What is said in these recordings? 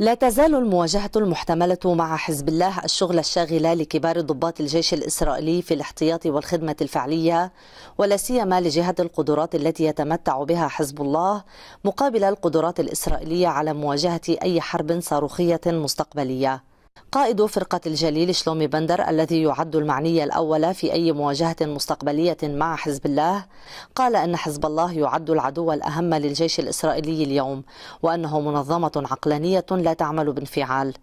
لا تزال المواجهة المحتملة مع حزب الله الشغل الشاغل لكبار ضباط الجيش الإسرائيلي في الاحتياط والخدمة الفعلية ولا سيما لجهة القدرات التي يتمتع بها حزب الله مقابل القدرات الإسرائيلية على مواجهة أي حرب صاروخية مستقبلية. قائد فرقة الجليل شلومي بندر الذي يعد المعني الأول في أي مواجهة مستقبلية مع حزب الله قال أن حزب الله يعد العدو الأهم للجيش الإسرائيلي اليوم وأنه منظمة عقلانية لا تعمل بانفعال.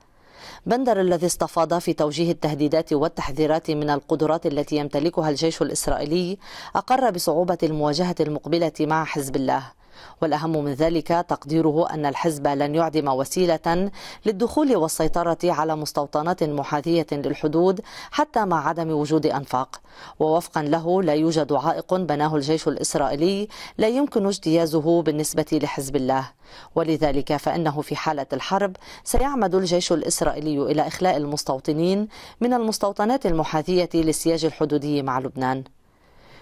بندر الذي استفاض في توجيه التهديدات والتحذيرات من القدرات التي يمتلكها الجيش الإسرائيلي أقر بصعوبة المواجهة المقبلة مع حزب الله. والأهم من ذلك تقديره أن الحزب لن يعدم وسيلة للدخول والسيطرة على مستوطنات محاذية للحدود حتى مع عدم وجود أنفاق. ووفقا له لا يوجد عائق بناه الجيش الإسرائيلي لا يمكن اجتيازه بالنسبة لحزب الله. ولذلك فإنه في حالة الحرب سيعمد الجيش الإسرائيلي إلى إخلاء المستوطنين من المستوطنات المحاذية للسياج الحدودي مع لبنان.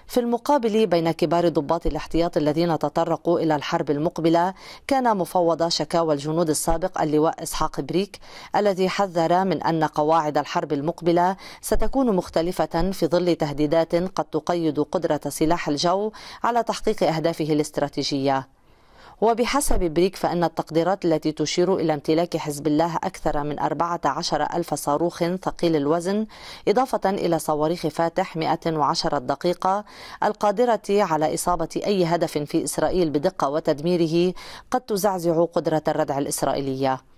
في المقابل بين كبار ضباط الاحتياط الذين تطرقوا إلى الحرب المقبلة كان مفوض شكاوى الجنود السابق اللواء إسحاق بريك الذي حذر من أن قواعد الحرب المقبلة ستكون مختلفة في ظل تهديدات قد تقيد قدرة سلاح الجو على تحقيق أهدافه الاستراتيجية. وبحسب بريك فإن التقديرات التي تشير إلى امتلاك حزب الله أكثر من 14 ألف صاروخ ثقيل الوزن إضافة إلى صواريخ فاتح 110 دقيقة القادرة على إصابة أي هدف في إسرائيل بدقة وتدميره قد تزعزع قدرة الردع الإسرائيلية.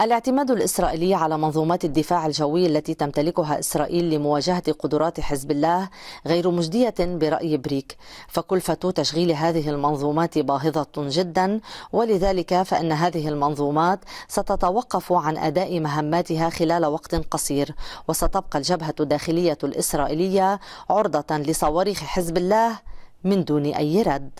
الاعتماد الإسرائيلي على منظومات الدفاع الجوي التي تمتلكها إسرائيل لمواجهة قدرات حزب الله غير مجدية برأي بريك. فكلفة تشغيل هذه المنظومات باهظة جدا ولذلك فإن هذه المنظومات ستتوقف عن أداء مهماتها خلال وقت قصير. وستبقى الجبهة الداخلية الإسرائيلية عرضة لصواريخ حزب الله من دون أي رد.